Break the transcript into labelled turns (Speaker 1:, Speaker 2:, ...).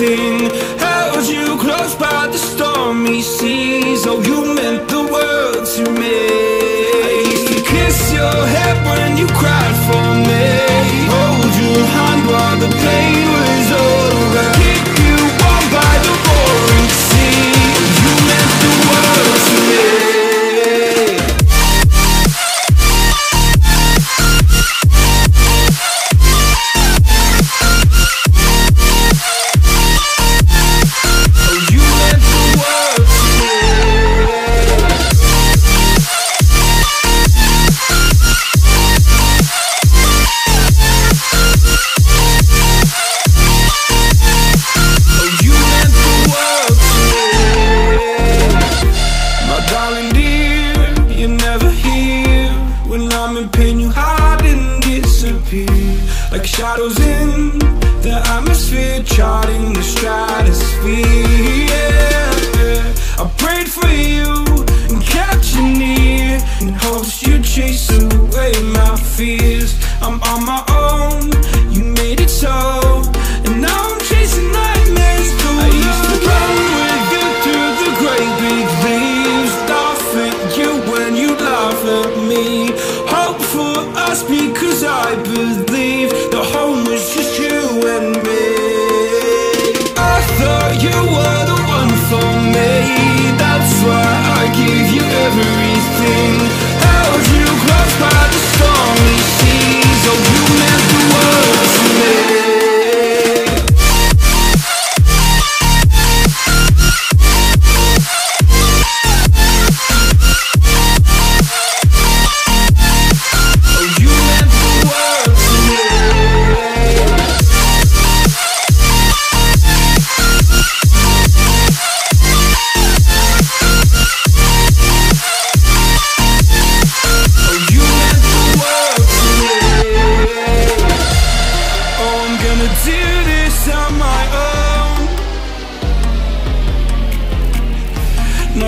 Speaker 1: Everything. Shadows in the atmosphere, charting the stratosphere. Yeah. I prayed for you and kept you near in hopes you'd chase away my fears. I'm on my own, you made it so. And now I'm chasing nightmares through I used to run with you through the great big leaves Laugh at you when you laugh at me Hope for us gave you everything